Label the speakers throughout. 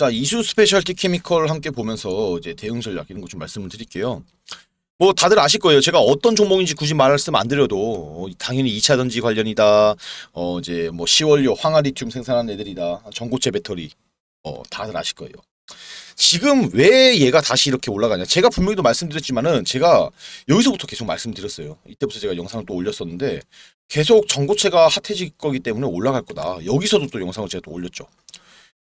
Speaker 1: 자, 이수스페셜티케미컬 함께 보면서 이제 대응 전략 이런 거 좀 말씀을 드릴게요. 뭐 다들 아실 거예요. 제가 어떤 종목인지 굳이 말씀 안 드려도 어, 당연히 2차 전지 관련이다. 어 이제 뭐 원료 황화리튬 생산하는 애들이다. 전고체 배터리. 어 다들 아실 거예요. 지금 왜 얘가 다시 이렇게 올라가냐? 제가 분명히도 말씀드렸지만은 제가 여기서부터 계속 말씀드렸어요. 이때부터 제가 영상을 또 올렸었는데 계속 전고체가 핫해질 거기 때문에 올라갈 거다. 여기서도 또 영상을 제가 또 올렸죠.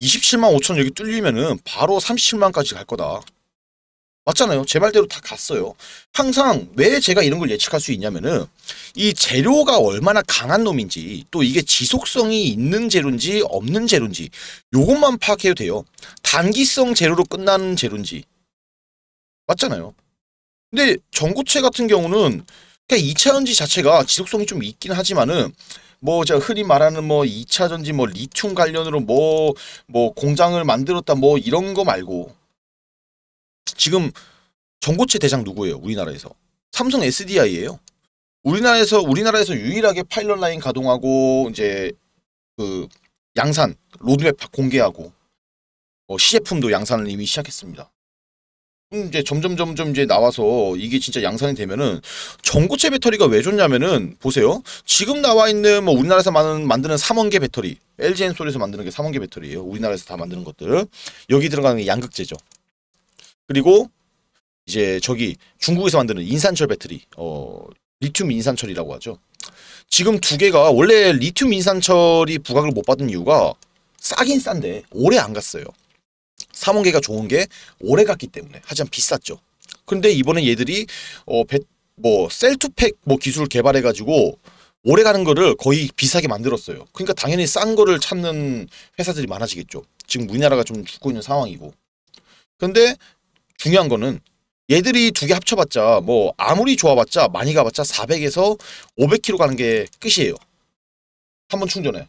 Speaker 1: 27만 5천 여기 뚫리면은 바로 37만까지 갈 거다. 맞잖아요. 제 말대로 다 갔어요. 항상 왜 제가 이런 걸 예측할 수 있냐면은 이 재료가 얼마나 강한 놈인지 또 이게 지속성이 있는 재료인지 없는 재료인지 요것만 파악해도 돼요. 단기성 재료로 끝나는 재료인지 맞잖아요. 근데 전고체 같은 경우는 그냥 2차 전지 자체가 지속성이 좀 있긴 하지만은 뭐 제가 흔히 말하는 뭐 2차 전지 뭐 리튬 관련으로 뭐뭐 공장을 만들었다 뭐 이런 거 말고 지금 전고체 대장 누구예요? 우리나라에서 삼성 SDI예요. 우리나라에서 우리나라에서 유일하게 파일럿 라인 가동하고 이제 그 양산 로드맵 공개하고 어, 시제품도 양산을 이미 시작했습니다. 음, 이제 점점 점점 이제 나와서 이게 진짜 양산이 되면은 전고체 배터리가 왜 좋냐면은 보세요. 지금 나와 있는 뭐 우리나라에서 만드는, 만드는 3원계 배터리, LG 엔솔에서 만드는 게 3원계 배터리예요. 우리나라에서 다 만드는 것들. 여기 들어가는 게 양극재죠. 그리고 이제 저기 중국에서 만드는 인산철 배터리, 어 리튬 인산철이라고 하죠. 지금 두 개가 원래 리튬 인산철이 부각을 못 받은 이유가 싸긴 싼데 오래 안 갔어요. 3원계가 좋은 게 오래 갔기 때문에 하지만 비쌌죠. 근데 이번에 얘들이 어, 배, 뭐 셀투팩 뭐 기술을 개발해 가지고 오래 가는 거를 거의 비싸게 만들었어요. 그러니까 당연히 싼 거를 찾는 회사들이 많아지겠죠. 지금 우리나라가 좀 죽고 있는 상황이고. 근데 중요한 거는 얘들이 두 개 합쳐봤자 뭐 아무리 좋아봤자 많이 가봤자 400에서 500km 가는 게 끝이에요. 한 번 충전해.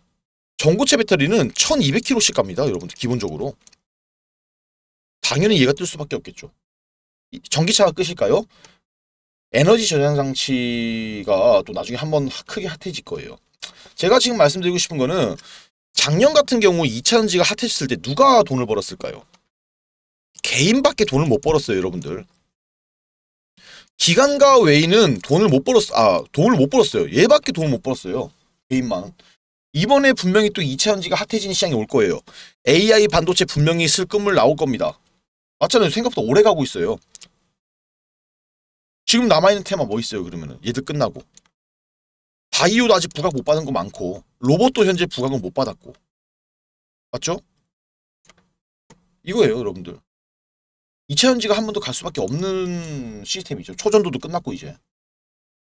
Speaker 1: 전고체 배터리는 1200km씩 갑니다. 여러분들 기본적으로. 당연히 얘가 뜰 수밖에 없겠죠. 전기차가 끝일까요? 에너지 저장 장치가 또 나중에 한번 크게 핫해질 거예요. 제가 지금 말씀드리고 싶은 거는 작년 같은 경우 2차 전지가 핫해졌을 때 누가 돈을 벌었을까요? 개인밖에 돈을 못 벌었어요, 여러분들. 기관과 외인은 돈을 못 벌었, 아, 돈을 못 벌었어요. 얘밖에 돈을 못 벌었어요. 개인만. 이번에 분명히 또 2차 전지가 핫해진 시장이 올 거예요. AI 반도체 분명히 슬금을 나올 겁니다. 맞잖아요. 생각보다 오래 가고 있어요. 지금 남아있는 테마 뭐 있어요, 그러면은? 얘들 끝나고. 바이오도 아직 부각 못 받은 거 많고, 로봇도 현재 부각은 못 받았고. 맞죠? 이거예요, 여러분들. 2차 전지가 한 번 더 갈 수밖에 없는 시스템이죠. 초전도도 끝났고 이제.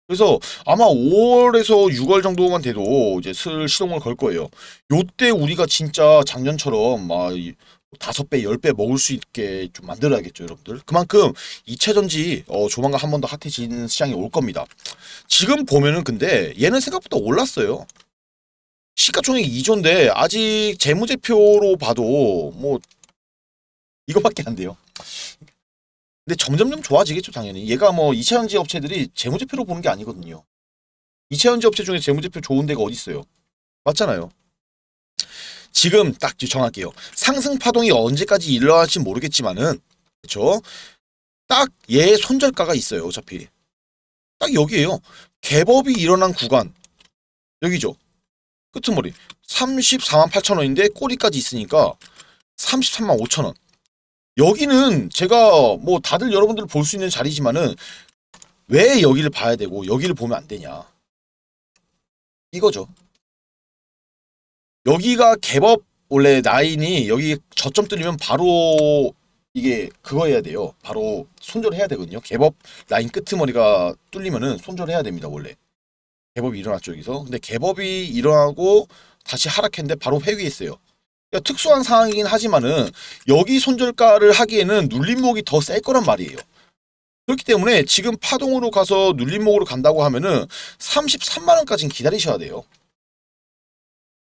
Speaker 1: 그래서 아마 5월에서 6월 정도만 돼도 이제 슬 시동을 걸 거예요. 요때 우리가 진짜 작년처럼 막 다섯 배, 열 배 먹을 수 있게 좀 만들어야겠죠, 여러분들. 그만큼 2차 전지 어, 조만간 한 번 더 핫해지는 시장이 올 겁니다. 지금 보면은 근데 얘는 생각보다 올랐어요. 시가총액 2조인데 아직 재무제표로 봐도 뭐 이거밖에 안 돼요. 근데 점점점 좋아지겠죠, 당연히. 얘가 뭐 2차 전지 업체들이 재무제표로 보는 게 아니거든요. 2차 전지 업체 중에 재무제표 좋은 데가 어디 있어요? 맞잖아요. 지금 딱 정할게요. 상승 파동이 언제까지 일어날지 모르겠지만은 그렇죠? 딱얘 손절가가 있어요, 어차피. 딱 여기에요. 개법이 일어난 구간. 여기죠. 끄트머리. 34만 8천 원인데 꼬리까지 있으니까 33만 5천 원. 여기는 제가 뭐 다들 여러분들 볼 수 있는 자리지만은 왜 여기를 봐야 되고 여기를 보면 안 되냐. 이거죠. 여기가 개법 원래 라인이 여기 저점 뚫리면 바로 이게 그거 해야 돼요. 바로 손절해야 되거든요. 개법 라인 끄트머리가 뚫리면은 손절해야 됩니다. 원래. 개법이 일어났죠 여기서. 근데 개법이 일어나고 다시 하락했는데 바로 회귀했어요. 그러니까 특수한 상황이긴 하지만은 여기 손절가를 하기에는 눌림목이 더 셀 거란 말이에요. 그렇기 때문에 지금 파동으로 가서 눌림목으로 간다고 하면은 33만 원까지는 기다리셔야 돼요.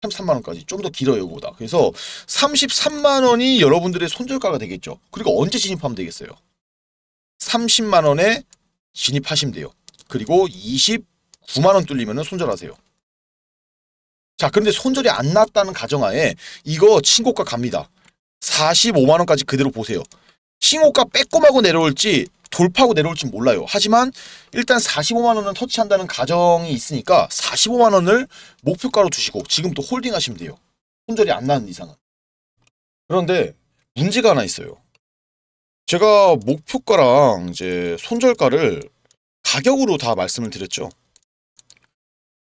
Speaker 1: 33만 원까지 좀 더 길어요, 이거보다. 그래서 33만 원이 여러분들의 손절가가 되겠죠. 그리고 언제 진입하면 되겠어요? 30만 원에 진입하시면 돼요. 그리고 29만 원 뚫리면 손절하세요. 자, 그런데 손절이 안 났다는 가정하에 이거 친고가 갑니다. 45만 원까지 그대로 보세요. 싱호가 빼꼼하고 내려올지 돌파하고 내려올지 몰라요. 하지만 일단 45만 원은 터치한다는 가정이 있으니까 45만 원을 목표가로 두시고 지금부터 홀딩하시면 돼요. 손절이 안 나는 이상은. 그런데 문제가 하나 있어요. 제가 목표가랑 이제 손절가를 가격으로 다 말씀을 드렸죠.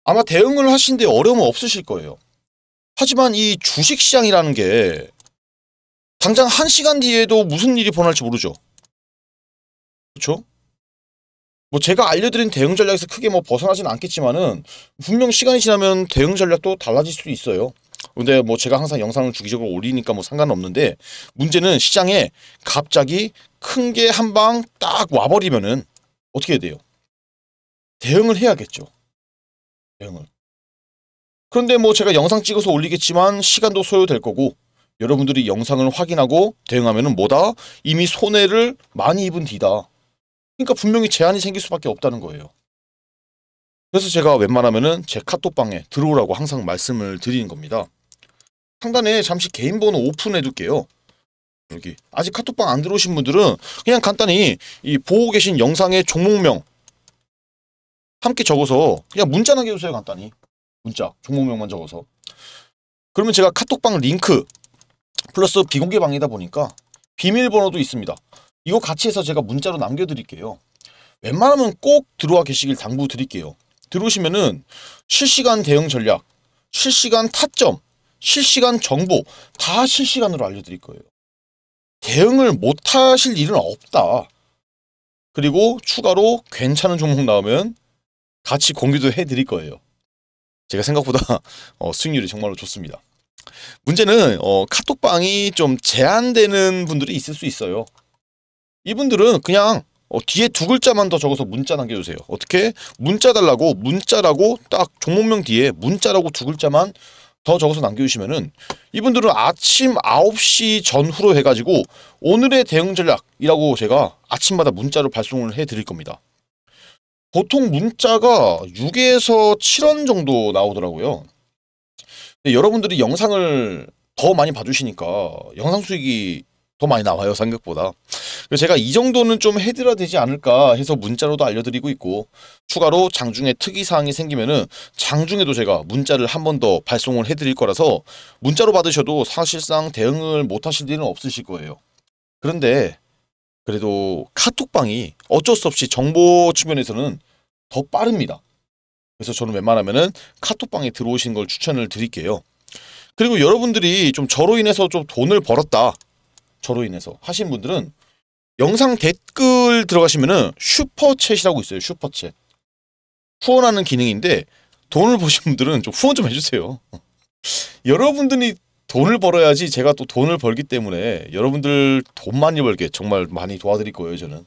Speaker 1: 아마 대응을 하신데 어려움은 없으실 거예요. 하지만 이 주식시장이라는 게 당장 한 시간 뒤에도 무슨 일이 벌어날지 모르죠. 그렇죠? 뭐 제가 알려드린 대응 전략에서 크게 뭐 벗어나진 않겠지만은 분명 시간이 지나면 대응 전략도 달라질 수도 있어요. 근데 뭐 제가 항상 영상을 주기적으로 올리니까 뭐 상관은 없는데 문제는 시장에 갑자기 큰 게 한 방 딱 와버리면은 어떻게 돼요? 대응을 해야겠죠. 대응을. 그런데 뭐 제가 영상 찍어서 올리겠지만 시간도 소요될 거고 여러분들이 영상을 확인하고 대응하면은 뭐다? 이미 손해를 많이 입은 뒤다. 그러니까 분명히 제한이 생길 수밖에 없다는 거예요. 그래서 제가 웬만하면은 제 카톡방에 들어오라고 항상 말씀을 드리는 겁니다. 상단에 잠시 개인 번호 오픈해 둘게요. 여기 아직 카톡방 안 들어오신 분들은 그냥 간단히 이 보고 계신 영상의 종목명 함께 적어서 그냥 문자 남겨주세요 간단히 문자 종목명만 적어서 그러면 제가 카톡방 링크 플러스 비공개 방이다 보니까 비밀번호도 있습니다. 이거 같이 해서 제가 문자로 남겨드릴게요. 웬만하면 꼭 들어와 계시길 당부드릴게요. 들어오시면은 실시간 대응 전략, 실시간 타점, 실시간 정보 다 실시간으로 알려드릴 거예요. 대응을 못하실 일은 없다. 그리고 추가로 괜찮은 종목 나오면 같이 공유도 해드릴 거예요. 제가 생각보다 어, 수익률이 정말로 좋습니다. 문제는 어, 카톡방이 좀 제한되는 분들이 있을 수 있어요. 이분들은 그냥 어, 뒤에 두 글자만 더 적어서 문자 남겨주세요. 어떻게? 문자 달라고 문자라고 딱 종목명 뒤에 문자라고 두 글자만 더 적어서 남겨주시면은 이분들은 아침 9시 전후로 해가지고 오늘의 대응 전략이라고 제가 아침마다 문자로 발송을 해드릴 겁니다. 보통 문자가 6에서 7원 정도 나오더라고요. 여러분들이 영상을 더 많이 봐주시니까 영상 수익이 더 많이 나와요 생각보다. 그래서 제가 이 정도는 좀 해드려야 되지 않을까 해서 문자로도 알려드리고 있고 추가로 장중에 특이사항이 생기면은 장중에도 제가 문자를 한 번 더 발송을 해드릴 거라서 문자로 받으셔도 사실상 대응을 못 하실 일은 없으실 거예요. 그런데 그래도 카톡방이 어쩔 수 없이 정보 측면에서는 더 빠릅니다. 그래서 저는 웬만하면은 카톡방에 들어오신 걸 추천을 드릴게요. 그리고 여러분들이 좀 저로 인해서 좀 돈을 벌었다 저로 인해서 하신 분들은 영상 댓글 들어가시면은 슈퍼챗이라고 있어요. 슈퍼챗. 후원하는 기능인데 돈을 보신 분들은 좀 후원 좀 해주세요. 여러분들이 돈을 벌어야지 제가 또 돈을 벌기 때문에 여러분들 돈 많이 벌게 정말 많이 도와드릴 거예요 저는.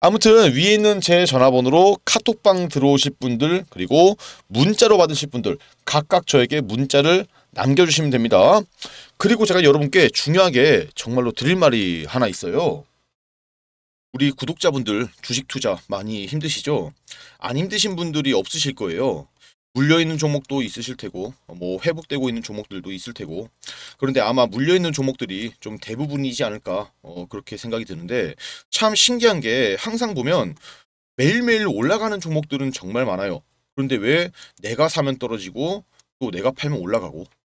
Speaker 1: 아무튼 위에 있는 제 전화번호로 카톡방 들어오실 분들 그리고 문자로 받으실 분들 각각 저에게 문자를 남겨주시면 됩니다. 그리고 제가 여러분께 중요하게 정말로 드릴 말이 하나 있어요. 우리 구독자분들 주식 투자 많이 힘드시죠? 안 힘드신 분들이 없으실 거예요. 물려있는 종목도 있으실 테고 뭐 회복되고 있는 종목들도 있을 테고 그런데 아마 물려있는 종목들이 좀 대부분이지 않을까 어, 그렇게 생각이 드는데 참 신기한 게 항상 보면 매일매일 올라가는 종목들은 정말 많아요. 그런데 왜 내가 사면 떨어지고 또 내가 팔면 올라가고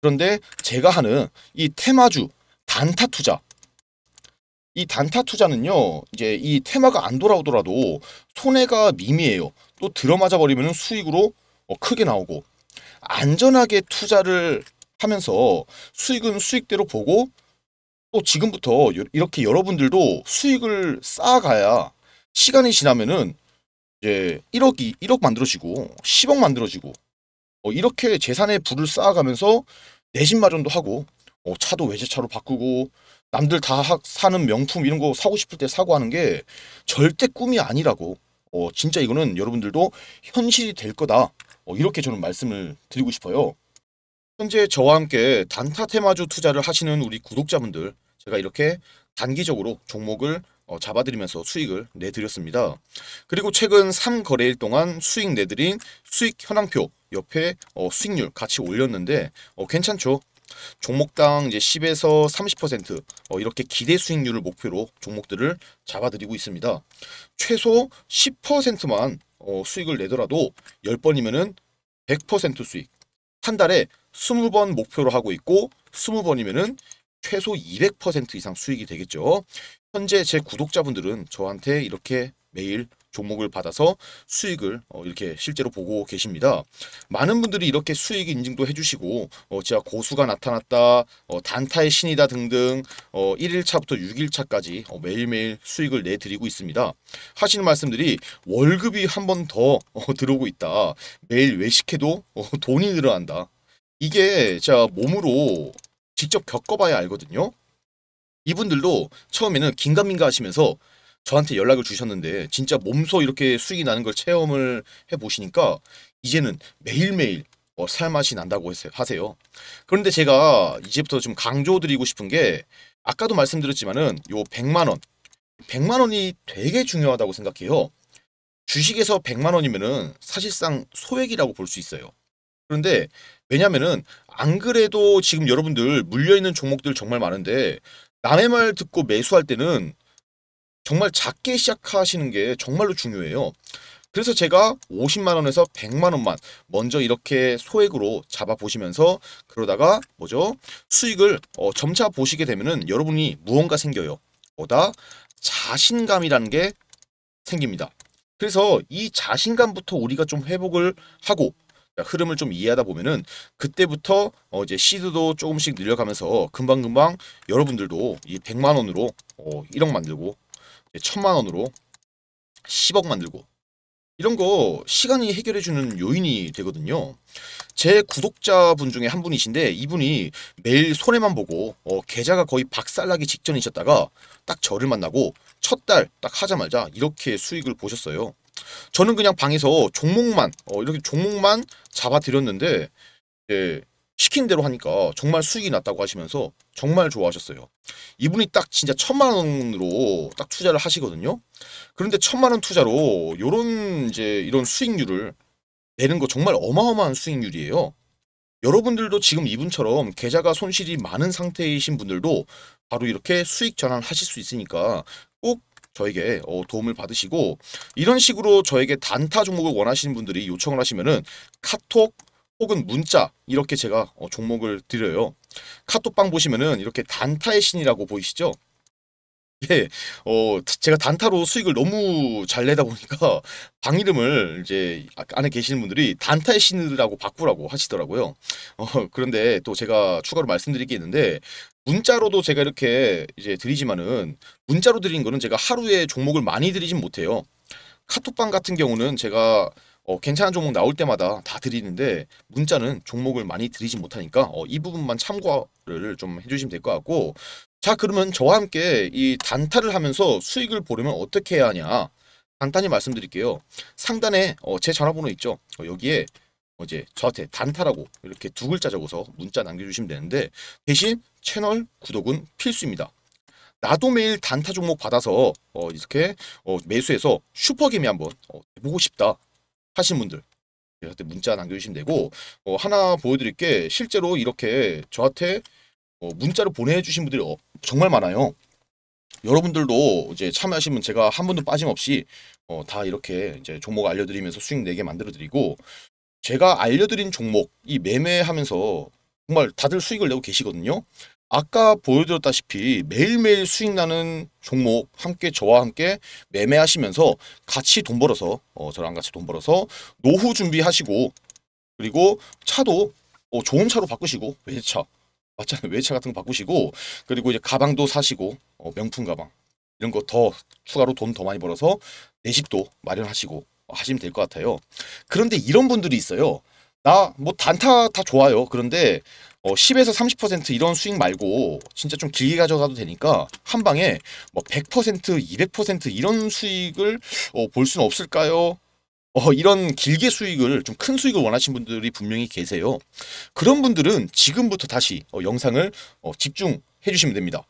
Speaker 1: 그런데 제가 하는 이 테마주 단타 투자. 이 단타 투자는요 이제 이 테마가 안 돌아오더라도 손해가 미미해요. 또 들어맞아 버리면 수익으로 어, 크게 나오고. 안전하게 투자를 하면서 수익은 수익대로 보고 또 지금부터 이렇게 여러분들도 수익을 쌓아가야 시간이 지나면은 이제 1억이 1억 만들어지고 10억 만들어지고 어, 이렇게 재산의 부를 쌓아가면서 내 집 마련도 하고 어, 차도 외제차로 바꾸고 남들 다 사는 명품 이런 거 사고 싶을 때 사고 하는 게 절대 꿈이 아니라고 어, 진짜 이거는 여러분들도 현실이 될 거다. 어, 이렇게 저는 말씀을 드리고 싶어요. 현재 저와 함께 단타 테마주 투자를 하시는 우리 구독자분들 제가 이렇게 단기적으로 종목을 어, 잡아드리면서 수익을 내드렸습니다. 그리고 최근 3거래일 동안 수익 내드린 수익 현황표 옆에 어, 수익률 같이 올렸는데 어, 괜찮죠? 종목당 이제 10에서 30% 어, 이렇게 기대 수익률을 목표로 종목들을 잡아드리고 있습니다. 최소 10%만 어, 수익을 내더라도 10번이면 은 100% 수익. 한 달에 20번 목표로 하고 있고 20번이면 은 최소 200% 이상 수익이 되겠죠. 현재 제 구독자분들은 저한테 이렇게 매일 종목을 받아서 수익을 어, 이렇게 실제로 보고 계십니다. 많은 분들이 이렇게 수익 인증도 해주시고 어, 제가 고수가 나타났다, 어, 단타의 신이다 등등 어, 1일차부터 6일차까지 어, 매일매일 수익을 내드리고 있습니다. 하시는 말씀들이 월급이 한 번 더 어, 들어오고 있다. 매일 외식해도 어, 돈이 늘어난다. 이게 제가 몸으로 직접 겪어봐야 알거든요. 이분들도 처음에는 긴가민가 하시면서 저한테 연락을 주셨는데 진짜 몸소 이렇게 수익이 나는 걸 체험을 해보시니까 이제는 매일매일 어, 살맛이 난다고 하세요. 그런데 제가 이제부터 좀 강조드리고 싶은 게 아까도 말씀드렸지만은 요 100만 원, 100만 원이 되게 중요하다고 생각해요. 주식에서 100만 원이면은 사실상 소액이라고 볼 수 있어요. 그런데 왜냐면은 안 그래도 지금 여러분들 물려 있는 종목들 정말 많은데 남의 말 듣고 매수할 때는 정말 작게 시작하시는 게 정말로 중요해요. 그래서 제가 50만 원에서 100만 원만 먼저 이렇게 소액으로 잡아 보시면서 그러다가 뭐죠? 수익을 어, 점차 보시게 되면은 여러분이 무언가 생겨요. 뭐다? 자신감이라는 게 생깁니다. 그래서 이 자신감부터 우리가 좀 회복을 하고 흐름을 좀 이해하다 보면은 그때부터 어 이제 시드도 조금씩 늘려가면서 금방금방 여러분들도 이 100만 원으로 어 1억 만들고 1000만 원으로 10억 만들고 이런 거 시간이 해결해 주는 요인이 되거든요. 제 구독자분 중에 한 분이신데 이분이 매일 손해만 보고 어 계좌가 거의 박살나기 직전이셨다가 딱 저를 만나고 첫 달 딱 하자마자 이렇게 수익을 보셨어요. 저는 그냥 방에서 종목만 어 이렇게 종목만 잡아 드렸는데 예, 시킨 대로 하니까 정말 수익이 났다고 하시면서 정말 좋아하셨어요. 이분이 딱 진짜 천만 원으로 딱 투자를 하시거든요. 그런데 천만 원 투자로 요런 이제 이런 수익률을 내는 거 정말 어마어마한 수익률이에요. 여러분들도 지금 이분처럼 계좌가 손실이 많은 상태이신 분들도 바로 이렇게 수익 전환하실 수 있으니까 꼭 저에게 어, 도움을 받으시고 이런 식으로 저에게 단타 종목을 원하시는 분들이 요청을 하시면은 카톡 혹은 문자 이렇게 제가 어, 종목을 드려요. 카톡방 보시면은 이렇게 단타의 신이라고 보이시죠? 예, 어, 제가 단타로 수익을 너무 잘 내다 보니까 방 이름을 이제 아- 안에 계시는 분들이 단타의 신이라고 바꾸라고 하시더라고요. 어, 그런데 또 제가 추가로 말씀드릴 게 있는데 문자로도 제가 이렇게 이제 드리지만은 문자로 드린 거는 제가 하루에 종목을 많이 드리진 못해요. 카톡방 같은 경우는 제가 어, 괜찮은 종목 나올 때마다 다 드리는데 문자는 종목을 많이 드리지 못하니까 어, 이 부분만 참고를 좀 해주시면 될 것 같고 자 그러면 저와 함께 이 단타를 하면서 수익을 보려면 어떻게 해야 하냐? 간단히 말씀드릴게요. 상단에 어, 제 전화번호 있죠? 어, 여기에 어, 이제 저한테 단타라고 이렇게 두 글자 적어서 문자 남겨주시면 되는데 대신 채널 구독은 필수입니다 나도 매일 단타 종목 받아서 어, 이렇게 어, 매수해서 슈퍼게임 한번 어, 해보고 싶다 하신 분들 저한테 문자 남겨주시면 되고 어, 하나 보여드릴 게 실제로 이렇게 저한테 어, 문자로 보내주신 분들이 어, 정말 많아요. 여러분들도 이제 참여하시면 제가 한 분도 빠짐없이 어, 다 이렇게 이제 종목 알려드리면서 수익 내게 만들어드리고 제가 알려드린 종목 이 매매하면서 정말 다들 수익을 내고 계시거든요. 아까 보여드렸다시피 매일매일 수익 나는 종목 함께 저와 함께 매매하시면서 같이 돈 벌어서 어, 저랑 같이 돈 벌어서 노후 준비하시고 그리고 차도 어, 좋은 차로 바꾸시고 외제차 맞잖아요 외제차 같은 거 바꾸시고 그리고 이제 가방도 사시고 어, 명품 가방 이런 거 더 추가로 돈 더 많이 벌어서 내 집도 마련하시고 하시면 될 것 같아요. 그런데 이런 분들이 있어요. 나 뭐 단타 다 좋아요. 그런데 어, 10에서 30% 이런 수익 말고 진짜 좀 길게 가져가도 되니까 한 방에 뭐 100%, 200% 이런 수익을 어, 볼 수는 없을까요? 어, 이런 길게 수익을 좀 큰 수익을 원하시는 분들이 분명히 계세요. 그런 분들은 지금부터 다시 어, 영상을 어, 집중해 주시면 됩니다.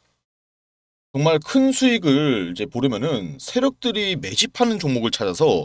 Speaker 1: 정말 큰 수익을 이제 보려면은 세력들이 매집하는 종목을 찾아서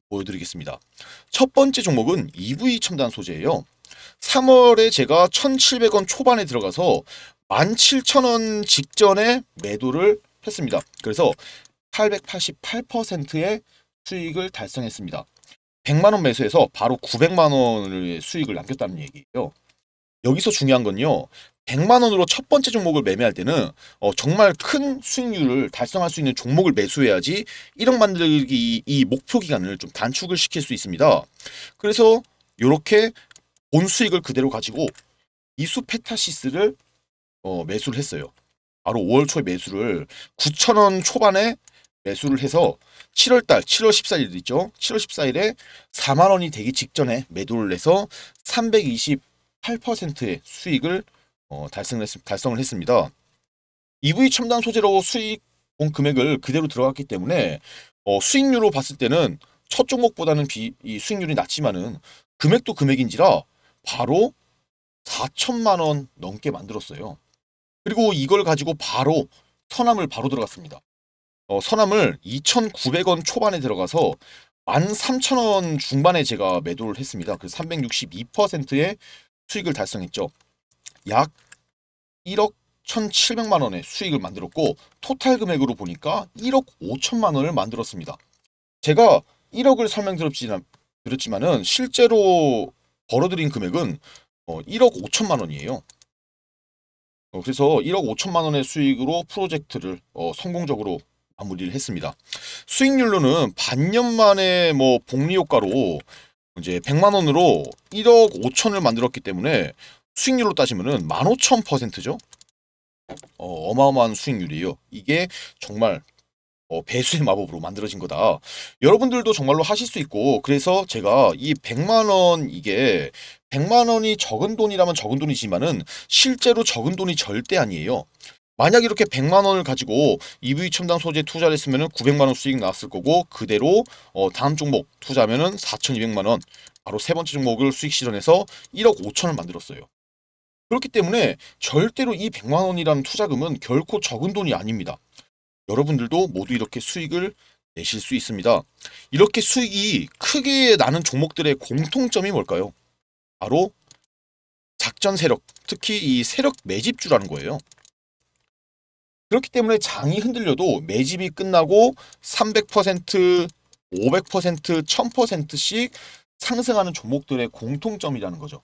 Speaker 1: 보여드리겠습니다. 첫 번째 종목은 EV 첨단 소재예요. 3월에 제가 1,700원 초반에 들어가서 17,000원 직전에 매도를 했습니다. 그래서 888%의 수익을 달성했습니다. 100만원 매수해서 바로 900만원의 수익을 남겼다는 얘기예요. 여기서 중요한 건요. 100만 원으로 첫 번째 종목을 매매할 때는 어, 정말 큰 수익률을 달성할 수 있는 종목을 매수해야지 1억 만들기 이 목표 기간을 좀 단축을 시킬 수 있습니다. 그래서 이렇게 본 수익을 그대로 가지고 이수 페타시스를 어, 매수를 했어요. 바로 5월 초에 매수를 9천원 초반에 매수를 해서 7월달 7월 14일 있죠. 7월 14일에 4만 원이 되기 직전에 매도를 해서 328%의 수익을 어, 달성을, 했, 달성을 했습니다. EV 첨단 소재로 수익 본 금액을 그대로 들어갔기 때문에 어, 수익률로 봤을 때는 첫 종목보다는 비, 이 수익률이 낮지만은 금액도 금액인지라 바로 4천만 원 넘게 만들었어요. 그리고 이걸 가지고 바로 선암을 바로 들어갔습니다. 어, 선암을 2,900원 초반에 들어가서 13,000원 중반에 제가 매도를 했습니다. 그 362%의 수익을 달성했죠. 약 1억 1,700만 원의 수익을 만들었고 토탈 금액으로 보니까 1억 5천만 원을 만들었습니다. 제가 1억을 설명드렸지만 은 실제로 벌어들인 금액은 1억 어, 5천만 원이에요. 어, 그래서 1억 5천만 원의 수익으로 프로젝트를 어, 성공적으로 마무리를 했습니다. 수익률로는 반년 만에 뭐 복리 효과로 이제 100만 원으로 1억 5천을 만들었기 때문에 수익률로 따지면은 15,000%죠. 어, 어마어마한 수익률이에요. 이게 정말 어, 배수의 마법으로 만들어진 거다. 여러분들도 정말로 하실 수 있고 그래서 제가 이 100만 원 이게 100만 원이 적은 돈이라면 적은 돈이지만은 실제로 적은 돈이 절대 아니에요. 만약 이렇게 100만 원을 가지고 EV 첨단 소재 투자를 했으면 900만 원 수익 나왔을 거고 그대로 어, 다음 종목 투자하면 4,200만 원 바로 세 번째 종목을 수익 실현해서 1억 5천을 만들었어요. 그렇기 때문에 절대로 이 100만 원이라는 투자금은 결코 적은 돈이 아닙니다. 여러분들도 모두 이렇게 수익을 내실 수 있습니다. 이렇게 수익이 크게 나는 종목들의 공통점이 뭘까요? 바로 작전 세력, 특히 이 세력 매집주라는 거예요. 그렇기 때문에 장이 흔들려도 매집이 끝나고 300%, 500%, 1000%씩 상승하는 종목들의 공통점이라는 거죠.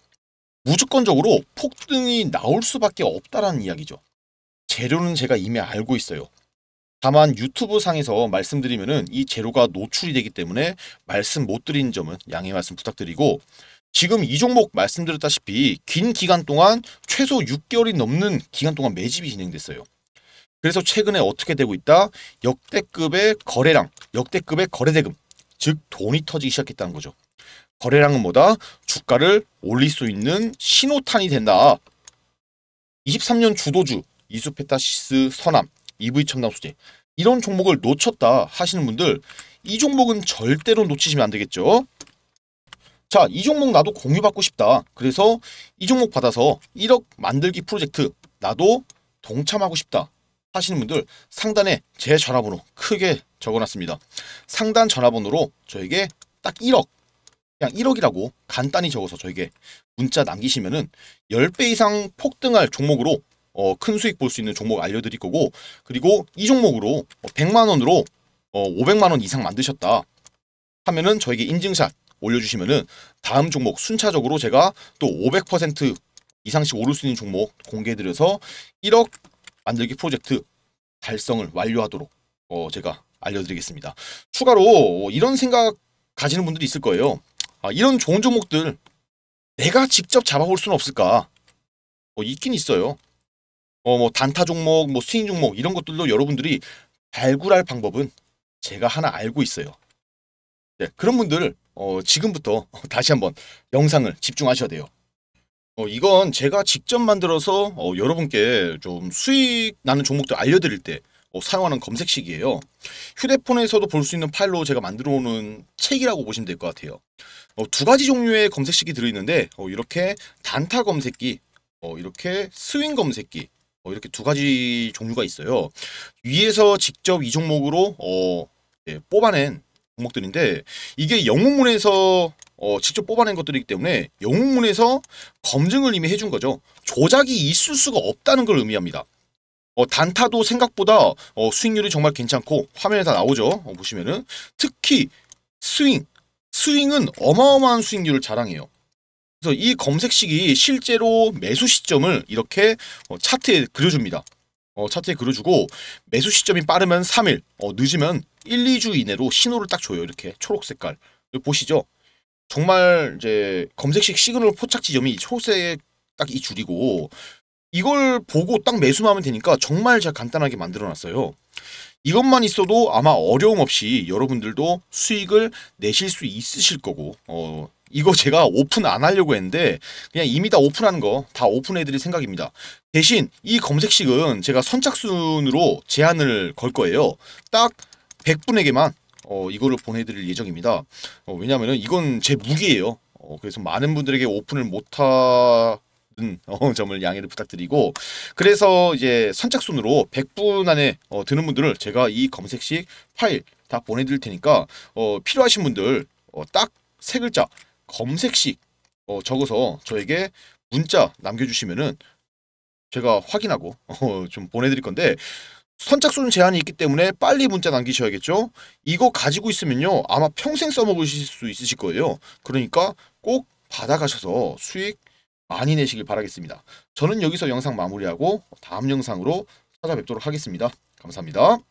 Speaker 1: 무조건적으로 폭등이 나올 수밖에 없다라는 이야기죠. 재료는 제가 이미 알고 있어요. 다만 유튜브 상에서 말씀드리면은 이 재료가 노출이 되기 때문에 말씀 못 드린 점은 양해 말씀 부탁드리고 지금 이 종목 말씀드렸다시피 긴 기간 동안 최소 6개월이 넘는 기간 동안 매집이 진행됐어요. 그래서 최근에 어떻게 되고 있다? 역대급의 거래량, 역대급의 거래대금, 즉 돈이 터지기 시작했다는 거죠. 거래량은 뭐다? 주가를 올릴 수 있는 신호탄이 된다. 23년 주도주 이수페타시스 선암, EV 첨단 소재 이런 종목을 놓쳤다 하시는 분들 이 종목은 절대로 놓치시면 안 되겠죠. 자, 이 종목 나도 공유받고 싶다. 그래서 이 종목 받아서 1억 만들기 프로젝트 나도 동참하고 싶다. 하시는 분들 상단에 제 전화번호 크게 적어놨습니다. 상단 전화번호로 저에게 딱 1억 그냥 1억이라고 간단히 적어서 저에게 문자 남기시면은 10배 이상 폭등할 종목으로 어, 큰 수익 볼 수 있는 종목 알려드릴 거고 그리고 이 종목으로 100만 원으로 어, 500만 원 이상 만드셨다 하면은 저에게 인증샷 올려주시면은 다음 종목 순차적으로 제가 또 500% 이상씩 오를 수 있는 종목 공개해드려서 1억 만들기 프로젝트 달성을 완료하도록 어, 제가 알려드리겠습니다. 추가로 이런 생각 가지는 분들이 있을 거예요. 아, 이런 좋은 종목들 내가 직접 잡아볼 수는 없을까? 뭐 있긴 있어요. 어, 뭐 단타 종목, 뭐 스윙 종목 이런 것들도 여러분들이 발굴할 방법은 제가 하나 알고 있어요. 네, 그런 분들 어, 지금부터 다시 한번 영상을 집중하셔야 돼요. 어, 이건 제가 직접 만들어서 어, 여러분께 좀 수익 나는 종목들 알려드릴 때 어, 사용하는 검색식이에요. 휴대폰에서도 볼 수 있는 파일로 제가 만들어 오는 책이라고 보시면 될 것 같아요. 어, 두 가지 종류의 검색식이 들어있는데 어, 이렇게 단타 검색기, 어, 이렇게 스윙 검색기 어, 이렇게 두 가지 종류가 있어요. 위에서 직접 이 종목으로 어, 예, 뽑아낸 종목들인데 이게 영웅문에서 어, 직접 뽑아낸 것들이기 때문에 영웅문에서 검증을 이미 해준 거죠. 조작이 있을 수가 없다는 걸 의미합니다. 어, 단타도 생각보다 어, 수익률이 정말 괜찮고 화면에 다 나오죠. 어, 보시면은 특히 스윙, 스윙은 어마어마한 수익률을 자랑해요. 그래서 이 검색식이 실제로 매수 시점을 이렇게 어, 차트에 그려줍니다. 어, 차트에 그려주고 매수 시점이 빠르면 3일, 어, 늦으면 1, 2주 이내로 신호를 딱 줘요. 이렇게 초록 색깔. 보시죠. 정말 이제 검색식 시그널 포착 지점이 초록색 딱 이 줄이고 이걸 보고 딱 매수하면 되니까 정말 제가 간단하게 만들어 놨어요. 이것만 있어도 아마 어려움 없이 여러분들도 수익을 내실 수 있으실 거고 어 이거 제가 오픈 안 하려고 했는데 그냥 이미 다 오픈한 거 다 오픈해 드릴 생각입니다. 대신 이 검색식은 제가 선착순으로 제한을 걸 거예요. 딱 100분에게만 어 이거를 보내 드릴 예정입니다. 어, 왜냐면은 이건 제 무기예요. 어, 그래서 많은 분들에게 오픈을 못하 는 어, 점을 양해를 부탁드리고 그래서 이제 선착순으로 100분 안에 어, 드는 분들을 제가 이 검색식 파일 다 보내드릴 테니까 어, 필요하신 분들 어, 딱 세 글자 검색식 어, 적어서 저에게 문자 남겨주시면은 제가 확인하고 어, 좀 보내드릴 건데 선착순 제한이 있기 때문에 빨리 문자 남기셔야겠죠. 이거 가지고 있으면요 아마 평생 써먹으실 수 있으실 거예요. 그러니까 꼭 받아가셔서 수익 많이 내시길 바라겠습니다. 저는 여기서 영상 마무리하고 다음 영상으로 찾아뵙도록 하겠습니다. 감사합니다.